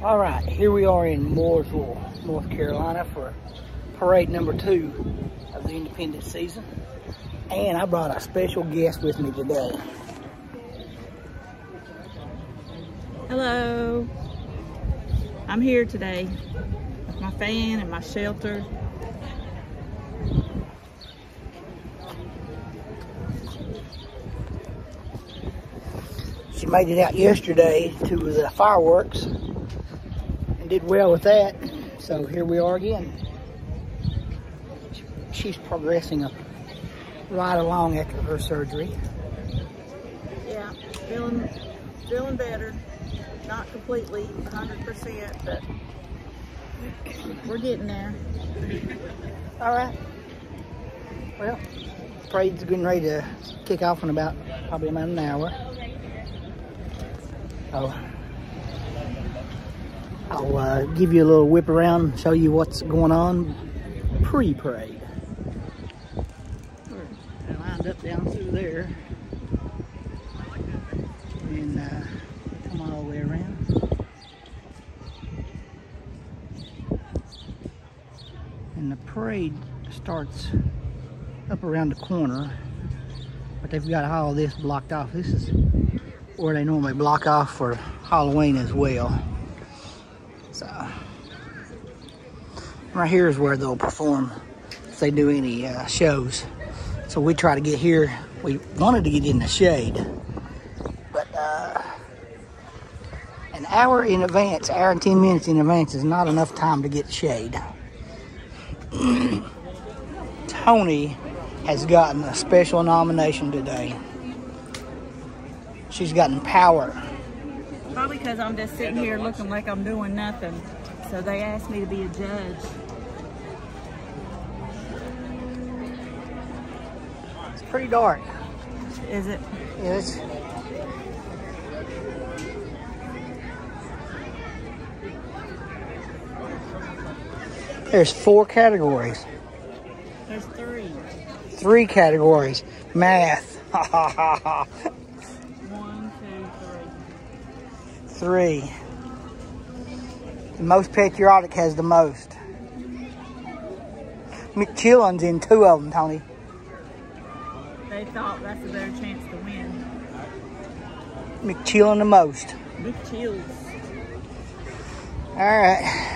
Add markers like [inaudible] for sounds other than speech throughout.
All right, here we are in Mooresville, North Carolina for parade number two of the Independence season. And I brought a special guest with me today. Hello. I'm here today with my fan and my shelter. She made it out yesterday to the fireworks did well with that. So here we are again. She's progressing up right along after her surgery. Yeah, feeling feeling better. Not completely 100%, but we're getting there. All right. Well, parade's getting ready to kick off in about probably about an hour. Oh. I'll uh, give you a little whip around show you what's going on pre-parade. We're lined up down through there. And uh, come all the way around. And the parade starts up around the corner. But they've got all this blocked off. This is where they normally block off for Halloween as well. So, right here is where they'll perform if they do any uh, shows. So we try to get here. We wanted to get in the shade, but uh, an hour in advance, hour and 10 minutes in advance is not enough time to get shade. [clears throat] Tony has gotten a special nomination today. She's gotten power. Probably because I'm just sitting here looking like I'm doing nothing. So they asked me to be a judge. It's pretty dark. Is it? Yes. There's four categories. There's three. Three categories. Math. [laughs] One, two, three. The most patriotic has the most. McChillan's in two of them, Tony. They thought that's a better chance to win. McChillan the most. Big chills. All right.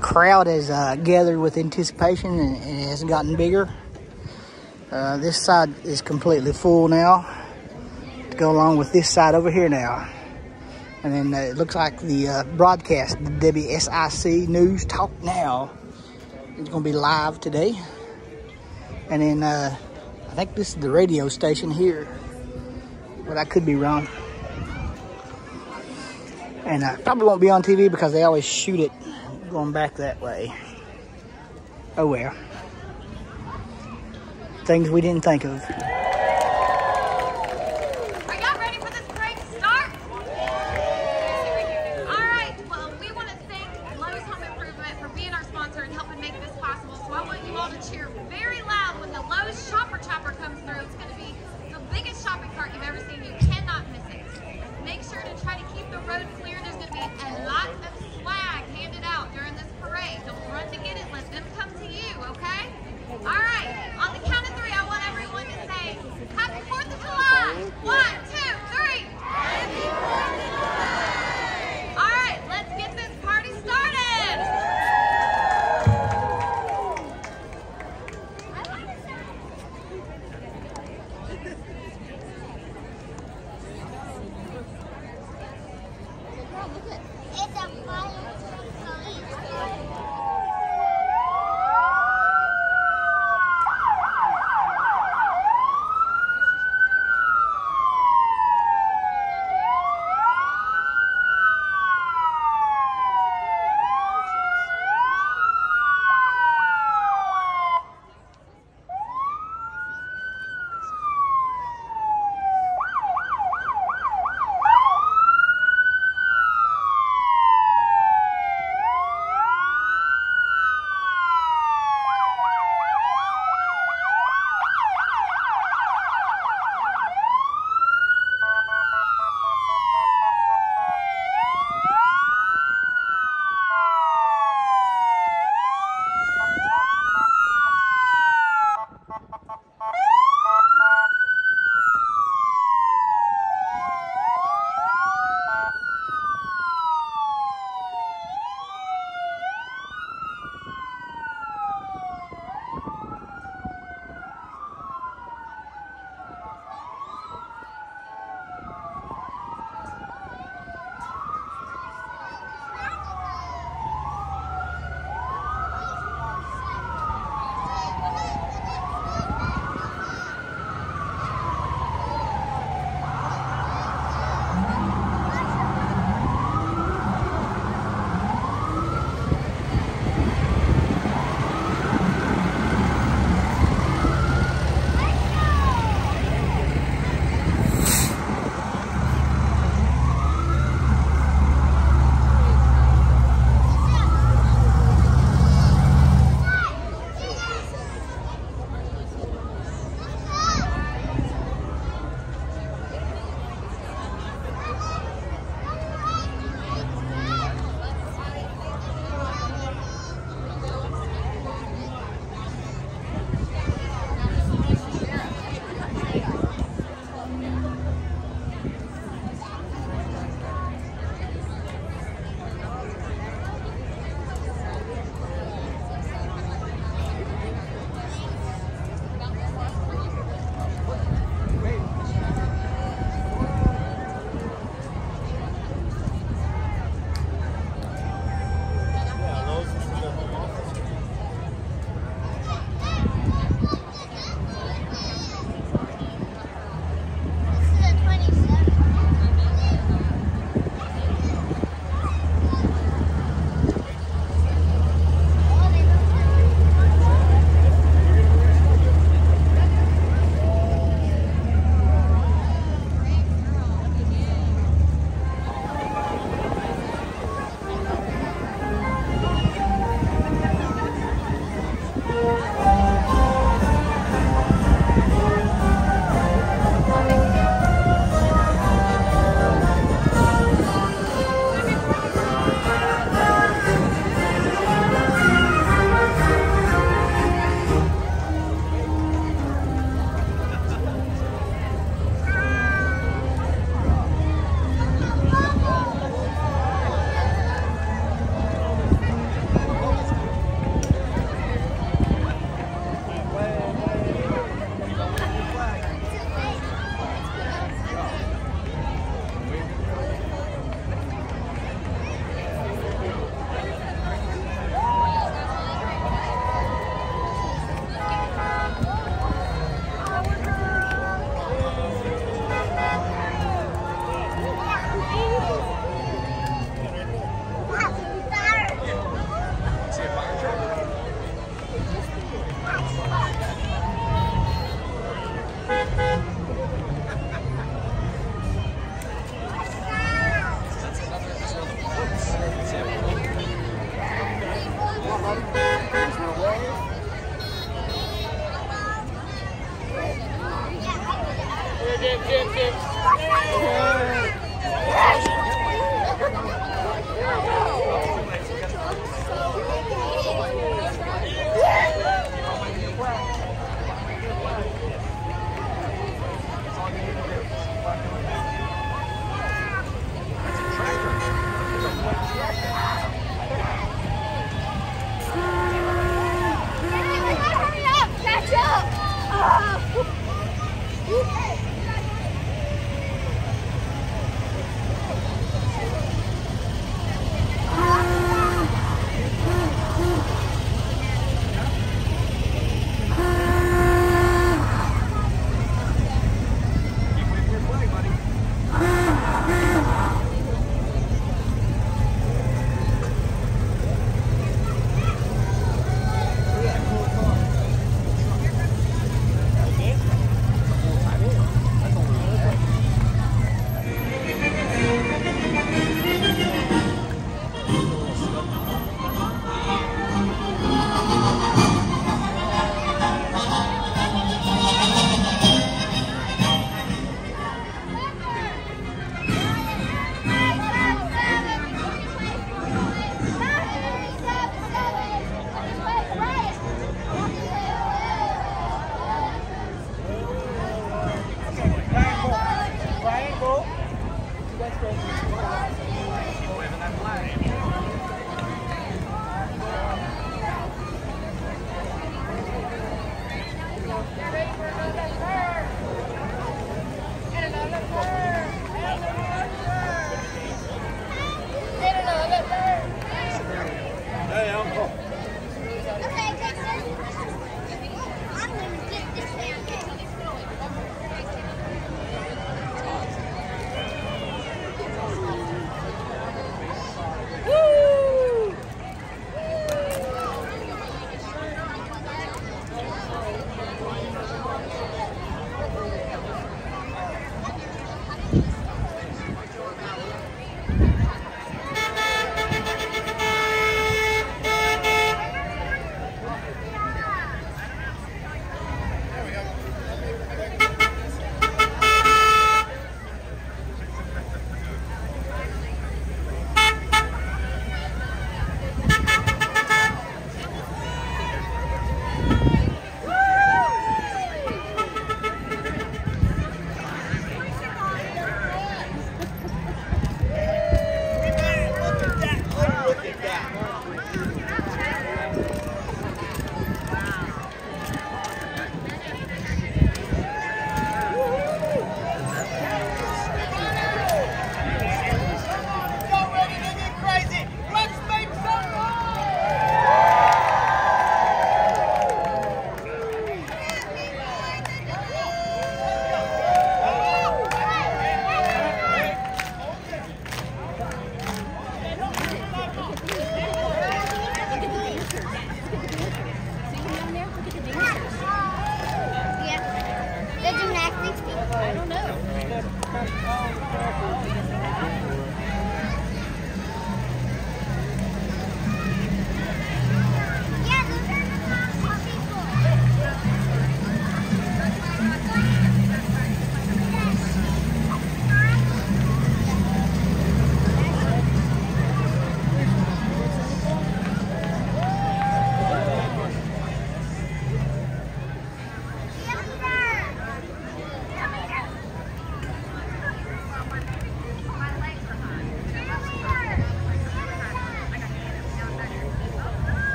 Crowd has uh, gathered with anticipation and, and has gotten bigger. Uh, this side is completely full now. To go along with this side over here now. And then uh, it looks like the uh, broadcast, the WSIC News Talk Now, is going to be live today. And then uh, I think this is the radio station here, but I could be wrong. And uh, probably won't be on TV because they always shoot it going back that way. Oh well. Things we didn't think of.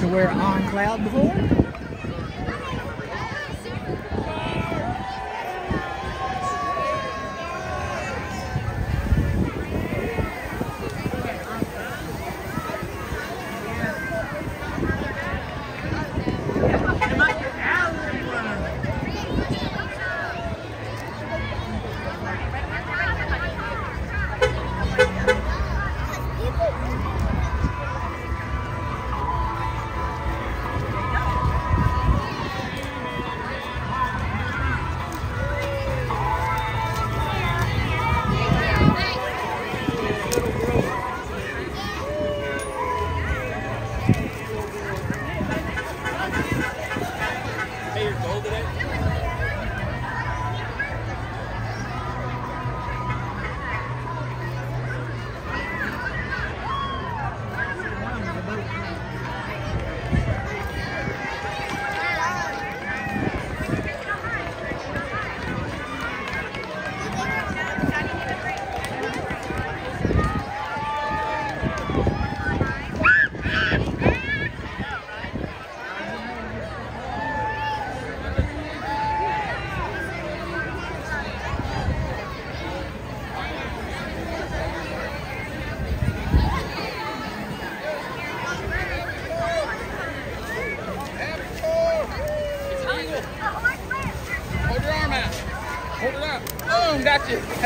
To wear on cloud before.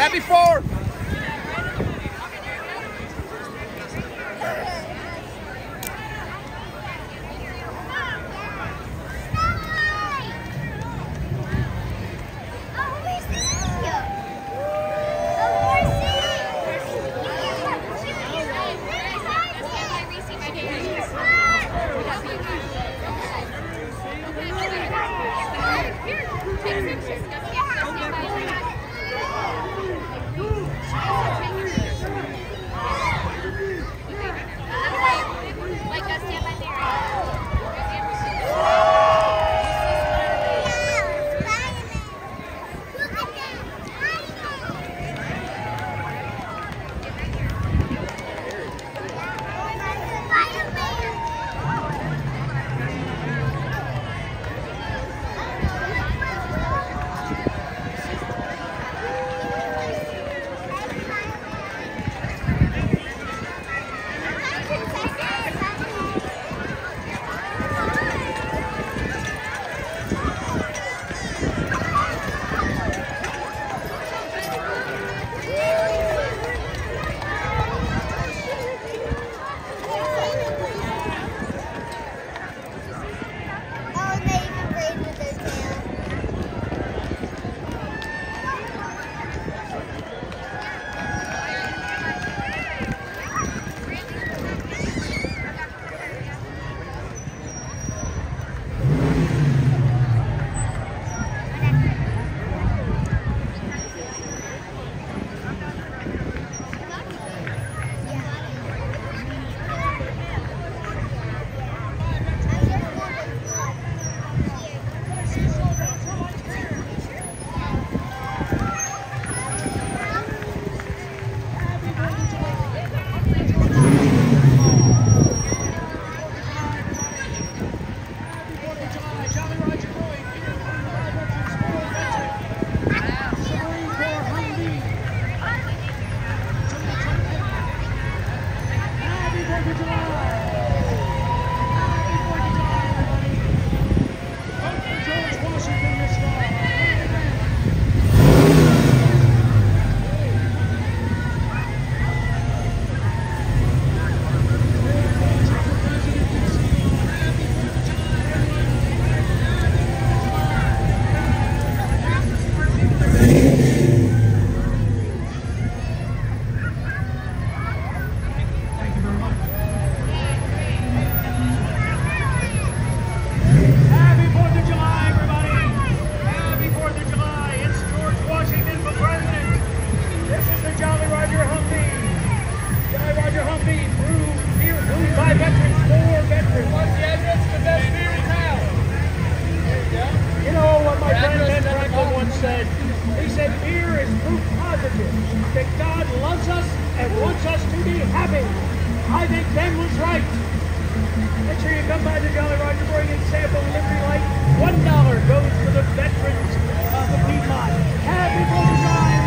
Got you. That God loves us and wants us to be happy. I think Ben was right. Make sure you come by the Jolly Roger, bring in sample Liberty Light. One dollar goes to the veterans of the Piedmont. Happy Fourth of July,